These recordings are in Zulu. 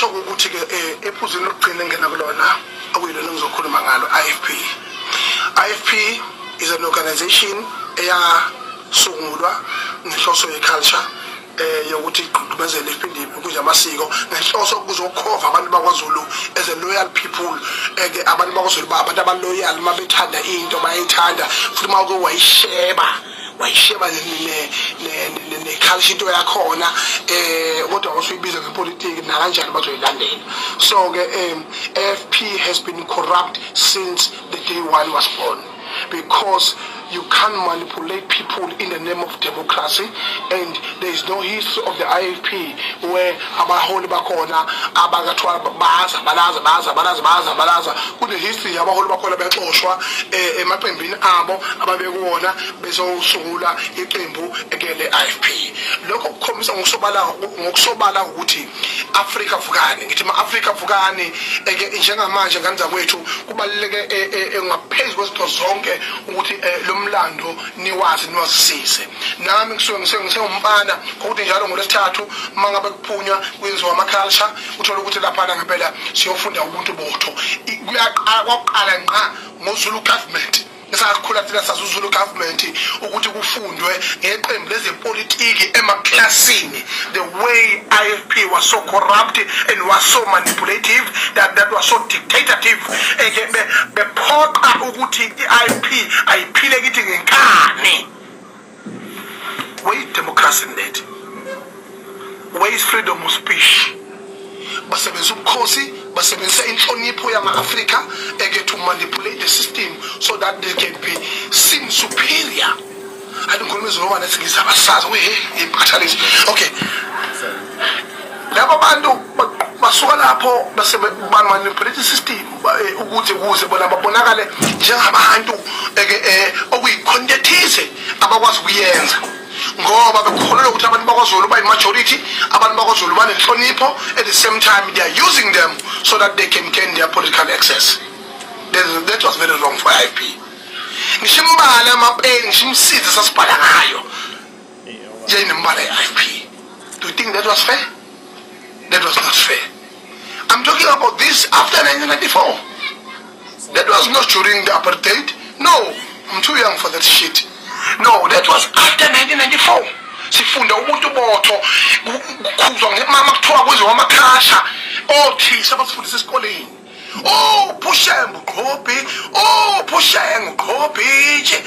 ngitsho ukuthi-ke um ephuzini lokugcina engena kulona okuyilona engizokhuluma ngalo IFP IFP is an organization eyasungulwa ngenhloso ye-culture eh yokuthi igqugqumezele iphinde ukudla amasiko ngenhloso kuzokhova abantu bakwaZulu as a loyal people eke abantu bakwaZulu abantu abaloyal mabethanda into bayithanda futhi mawuke wayisheba wayisheba Eh, so AFP has been corrupt since the day one was born because you can't manipulate people in the name of democracy and there is no history of the IFP where abaholi bakhona abakathiwa baza balaza baza balaza baza balaza. Kune history abaholi bakhona bexoshwa eh, emaqembini abo ababekuwona bezosungula iqembu ekele IFP lokho kukhombisa ngokusobala ngokusobala ukuthi Africa vukani. Ngithi ma Africa vukani eke njengamanje ngani zakwethu kubaluleke eh, eh, ngaphezulu kwezinto zonke ukuthi lo umlando niwazi niwazisise. Nami ngisuke ngisengumfana ukuthi njalo ngolesithathu mangabe kuphunywa kwenziwa ama-culture uthola ukuthi laphana ngempela siyofunda ubuntu botho. Kuyaqala kwaqala nqa ngozulu government. Esakhula thina sasuzulu government ukuthi kufundwe ngeqembu lezepolitiki emaklasini the way IFP was so corrupt and was so manipulative that that was so dictative. Eke bephoqa ukuthi i-IFP ayiphile kithi ngenkani. Where is democracy in that where is freedom of speech? Basebenzisa ubukhosi basebenzisa inhlonipho yama-afrika eke to manipulate the system so that they can be seen superior. Ati ngikhuluma izolobana esingisa abasazi wehe impathalisi okay. Labo bantu basuka lapho base bamanipulate system eh, ukuthi kuze bona babonakale njengabantu eke okuyikhontethize abakwazi ukuyenza. Ngoba bekholelwa ukuthi abantu bakwaZulu bayi-majority abantu bakwaZulu banenhlonipho at the same time they are using them so that they can gain their political access. That, that was very wrong for ip ngisho imbala amapeni ngisho imsizi sasibhala ngayo. Yayinembala ye-ip do you think that was fair? That was not fair. I'm talking about this after 1994 that was not during the apartheid? No. I'm too young for that shit no that was after 1994 sifunda ubuntu botho kukhuzwa makuthiwa kwenziwa amaklasha othisha abasifundisa esikoleni. Oh, ophushengo qhobhi ophushengo oh, qhobhi nje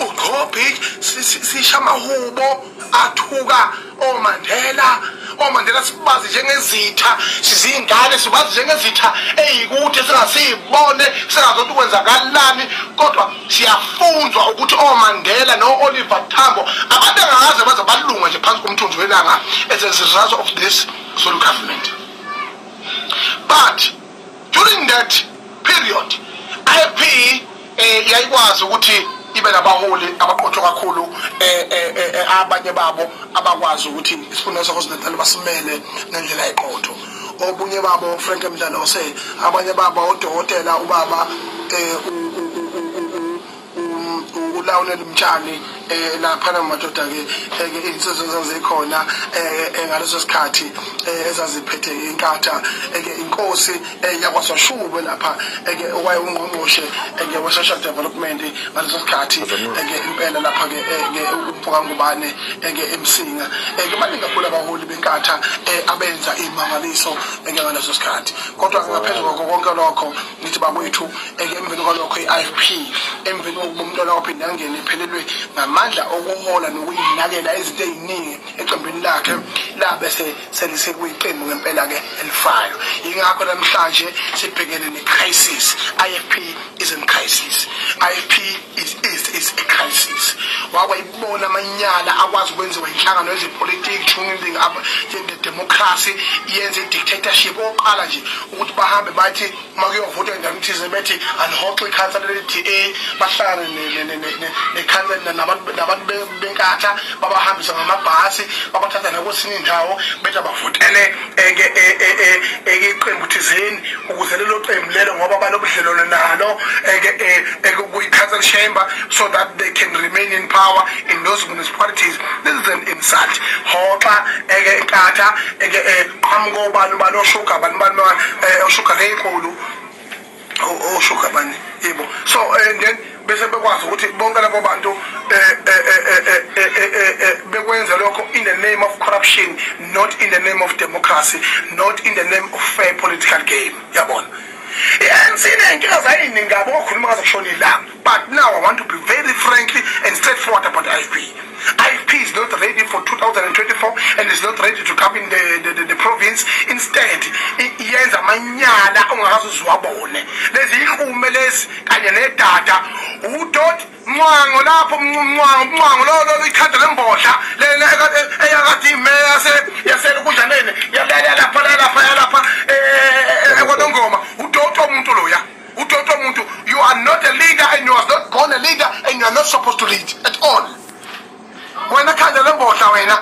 uqhobhitshe sisha amahubo athuka omandela omandela sibazi njengezitha sizingane sibazi njengezitha eyikude singasiyibone singazothi kwenzakalani kodwa siyafunzwa ukuthi omandela no-oliver tambo abantu angakaze baze balunga nje phansi komthunzi welanga as a result of this zulu government. But during that period ip eh, yayikwazi ukuthi ibe nabaholi abaqotho kakhulu eh, eh, eh, abanye babo abakwazi ukuthi isifundazwe saKwaZulu-Natal basimele ngendlela eqotho obunye babo Frank Mdlalose abanye babo udokotela ubaba eh ulawulela umtshani eh lapha madoda ke ke insizwe zazikhona eh ngaleso sikhathi ezaziphethe inkatha ke inkosi yakwasashube lapha ke owaye ungqongqoshe ke wa social development ngaleso sikhathi ke impela lapha ke umpuka ngubane ke emsinga ke baningi kakhulu abaholi benkatha abenza imangaliso ke ngaleso sikhathi. Kodwa ngaphezulu kokho konke lokho ngithi bakwethu ke emveni kwalokho i-IFP emveni kokuba umntwana waphinde angene iphelelwe ngamandla okuhola nokuyinakela izinto eziningi eqembini lakhe labe selisekwiqembu ngempela-ke elifayo. Yingakho namhlanje sibhekene ne-crisis IFP is in crisis IFP is, is, is a crisis. Wakwayibona amanyala akwazi ukwenziwa inhlangano yezepolitiki njengedemocracy yenze i-dictatorship. Oqala nje ukuthi bahambe bathi makuyovotwa endaweni thize bethi anihoxe ikhansela le-da bahlangane nekhansela nabantu benkatha babahambisa ngamabhasi babathatha nakwesinye indawo bethi abavotele iqembu ukuze lelo qembu lelo ngoba banobudlelwane nalo kuyi-council chamber so that they can remain in power in those municipalities. This is an insult. Hoxa eke nkatha eke qhamuka obani bani oshuga bani bani oshuga ngey'nkulu oshuga bani yebo. So and then bese bekwazi ukuthi bonke labo bantu bekwenza lokho in the of corruption not in the name of democracy not in the name of fair political game. Ilanga. But now i want to be very frankly and straightforward about IFP IFP is not ready for 2024 and is not ready to come in the, the, the, the province. Instead yenza amanyala ongakaze uziwabone lezi ihume lezi kanye nedata. Udot mnwango lapho mnwango mnwango lo lo ikhanda lembodla lena eyakade imeya yaselukudlaneni yalala lapha lapha lapha ekwanongoma. Udot umuntu loya. Udot umuntu you are not a leader and you are not born a leader and you are not supposed to lead at all wena khanda lembodla wena.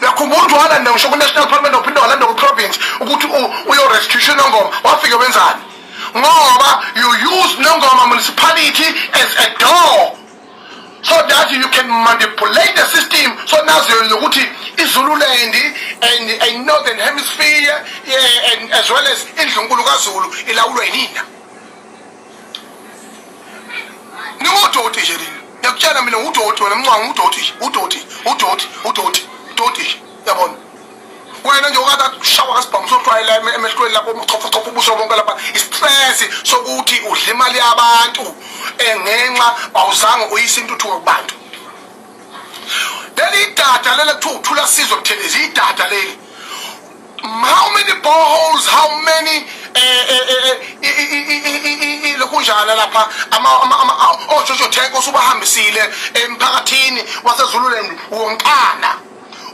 Uyakhumbula ukuthi walanda ngisho ku-national parliament uphinde walanda ku-province ukuthi uyo-restitution nongoma wafike wenzani? Ngoba you use nongoma municipality as a door. So that you can manipulate the system. So naziyo yokuthi izululand and, and northern hemisphere yeah, and as well as indlunkulu kazulu ilawulwa yinina ningudoti nje lina ngiyakutshela mina ngudoti wena mncwanga udoti udoti udoti udoti udoti yabona? Wena nje ukade kushawa kasibhamu soshwayela emehlweni lapho uchofochofa ubuso bonke lapha. Istress sokuthi udla imali yabantu engenxa awuzange uyise intuthuko kubantu leli data lele kuthiwa uthula sizwe buthelezi idata leli. How many boreholes how many lokunjalo lapha. Ojojo thenko usubahambisile emphakathini wasezululand wonkana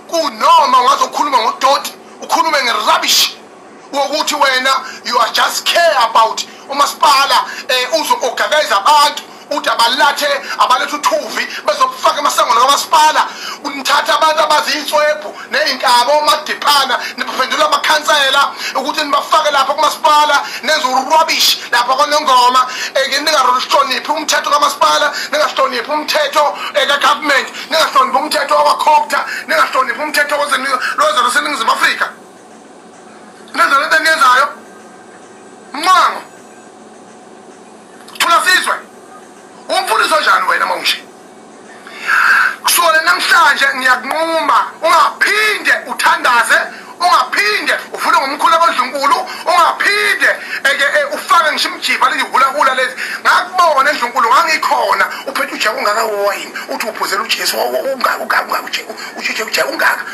kunoma ungazokhuluma ngodoti ukhulume ngerubbish wokuthi wena you are just care about umasipala um uzo-organize abantu uthi abalathe abalethe uthuvi bezokufaka emasangweni kamasipala nithatha abantu abaziyitswebhu ney'nkaba omadipana nibaphendula amakhansela ukuthi nibafake lapha kumasipala nenze urubbish lapha kwanongoma ke ningahloniphi umthetho kamasipala ningahloniphi umthetho ka-government ningahloniphi umthetho wakacopter ningahloniphi umthetho lwezelo seningizimu afrika. Namhlanje ngiyakunquma ungaphinde uthandaze ungaphinde uvule ngomkhulu kodlunkulu ungaphinde eke ufake ngisho imjiva lezihulahula lezi. Ngakubona endlunkulu ngangikhona uphethe ujeke ungakawowayini uthi uphuzela ujesu ujeke ujeke ungaka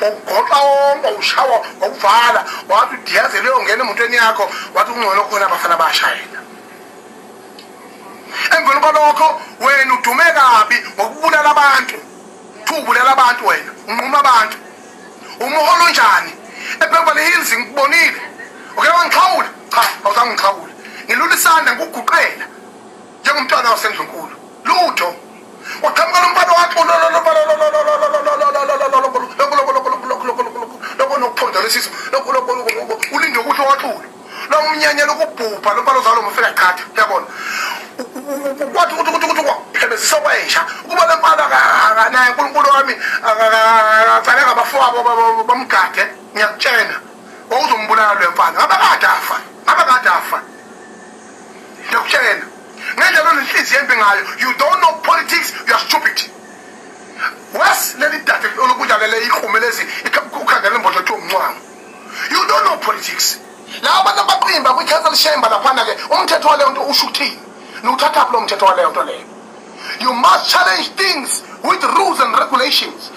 ugoqa wonke ushawa wawuvala. Wathi udiyaze leyo ngena emotweni yakho. Wathi kungcono khona abafana bayashayela emveni kwalokho wena udume kabi ngokubulala abantu. Thubulala abantu wena unquma abantu umuholo njani ebeverly hills ngikubonile uke wangixhawula cha awuzange ngixhawule ngilula isandla ngikuguqela njengomntwana wasendlunkulu lutho waqhamuka lombalo wakho lesiso ulinde ukuthi owaxula lo mnyanya lokubhubha lombalo zalo mufika qhatha uyabona kwathi ukuthi ukuthi ukuthi kwaphebezisa kwensha ukuba le mfana naye unkulunkulu wami acale bafowabo bamgade. Ngiyakutshena. Wawuzombulala lwe mfana. Ngabe kade afa? Ngabe kade afa? Ngiyakutshena. Ngendlela onenhliziyo embi ngayo you don't know politics you are stupid. Wes leli dade olokunjalele ihume lezi imbodla kuthiwa umncwango you don't know politics. La bantu abaqimba kwi-council chamber laphana-ke umthetho waleyo nto usho ukuthini? Niwuthathaphi lo mthetho waleyo nto leyo you must challenge things with rules and regulations.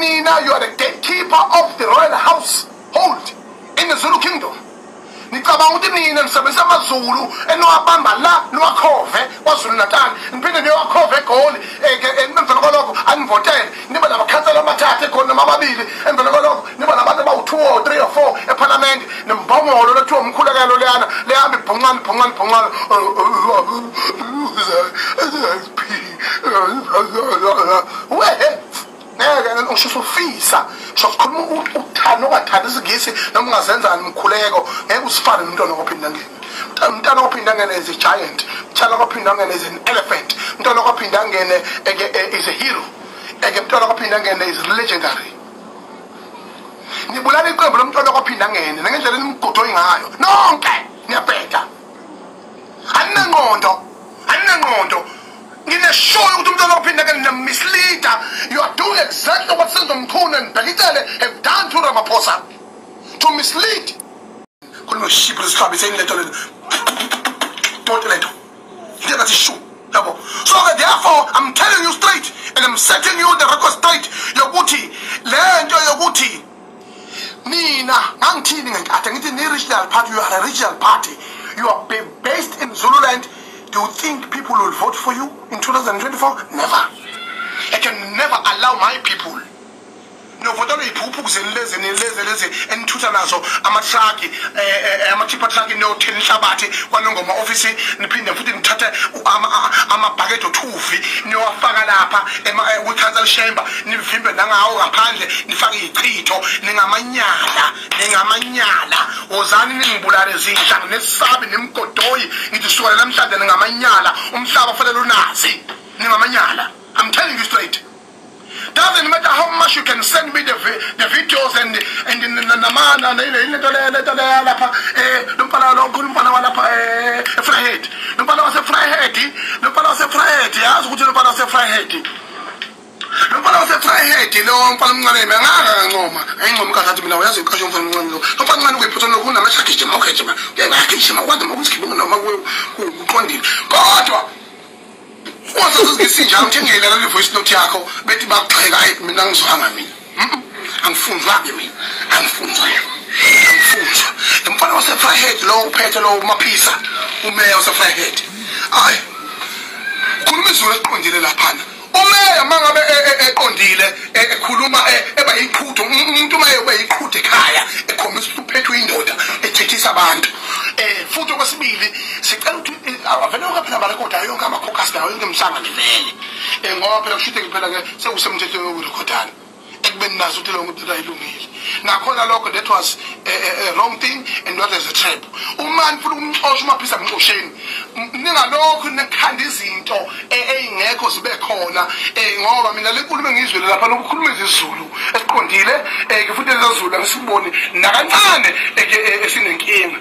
Nina you are the gatekeeper of the royal household in the zulu kingdom. Eniwabamba la ibhuncane ibhuncane wehe ngeke uthando ngisho usufisa ngisho sikhuluma uthando ungathanda isingisi noma ungazenzani mkhuleko. Ngeke usifane nomntwana okophinda ngene umntwana okophinda ngene is a giant. Umntwana okophinda ngene is an elephant. Umntwana okophinda ngene is a hero. Eke umntwana okophinda ngene is legendary. Nibulala iqembu lomntwana okophinda ngene nangendlela nimgodoyi ngayo nonke! Niyabheda aningqondo aningqondo ngineshoyo ukuthi umntwana okuphinda ngene niyamisleader you are doing exactly what senzomkhulu and bhekicele have done to ramaphosa to mislead. Khuluma shipho lesihlabi seyinilento lento tonke lento into ngathi shu yabo. So therefore i'm telling you straight and i'm setting you the record straight yokuthi lento yokuthi mina ngangithini ngenkathi? Ngithi ni-regional party you are a regional party you are based in zululand. Do you think people will vote for you in 2024 never. I can never allow my people novotelwa iphuphu kuzeni lezi lezi lezi enithutha nazo amatraki ama-tipper truck niyothela inhlabathi kwanongoma ofisi. Niphinde futhi nithathe amabhakethi othuvi niyowafaka lapha kwi-council chamber nivimbe nangawo ngaphandle nifake ichitho ningamanyala ningamanyala. Wozani ningibulale zinhlanga nesabi nimgodoyi ngithi sukela namhlanje ningamanyala umhlaba fanele unazi ningamanyala. I'm telling you straight. doesn't matter how much you can send me the, the videos and and na maana na ile ile tolea ile tolea hapa eh mpana longo mpana wala pa eh fryhead mpana wase fryhead mpana wase fryhead yazi ukuthi mpana wase fryhead mpana wase fryhead lo mpana mncane ngaka ngoma ayingoma kahle mina uyazi ukasho mfana mncane lo mpana mncane kuyiphothono kunama shakhe jema okay jema ngeke ngakhe jema kwanza mokuthi kibona noma kuqondile kodwa wasesinjalo ngithengela le voice note yakho bethi bakuxheka hayi mina ngizwanga mina. Angifunzwa-ke mina. Angifunzwa. Angifunzwa. Emfana wasefryhead lo uphethe lo umaphisa. Umeya wasefryhead hayi. Khuluma izulu eliqondile laphana. Umeya uma ngabe eqondile ekhuluma eba yiqhudo umuntu uma eba yiqhudo ekhaya ekhombisa ukuthi uphethwe indoda ethethisa abantu um futhi okwesibili sicela ukuthi avele yonke phela amarekhodi ayo yonke amakhokasi nayo yonke imhlangano vele um ngoba phela kushuthi phela ke sekusemthethweni wokurekhodana ekubeni nazo ukuthi leyo nto ayilungile. Nakhona lokho that was a, a, a wrong thing and what is a trap. Umani futhi umxosha umaphisa emxosheni ningalokhu nekhanda izinto ey'ngekho zibe khona um ngoba mina le nkulumo engiyizwele lapha lokukhuluma izizulu esiqondile um futhi lezazulu angisiboni nakancane esinenkinga.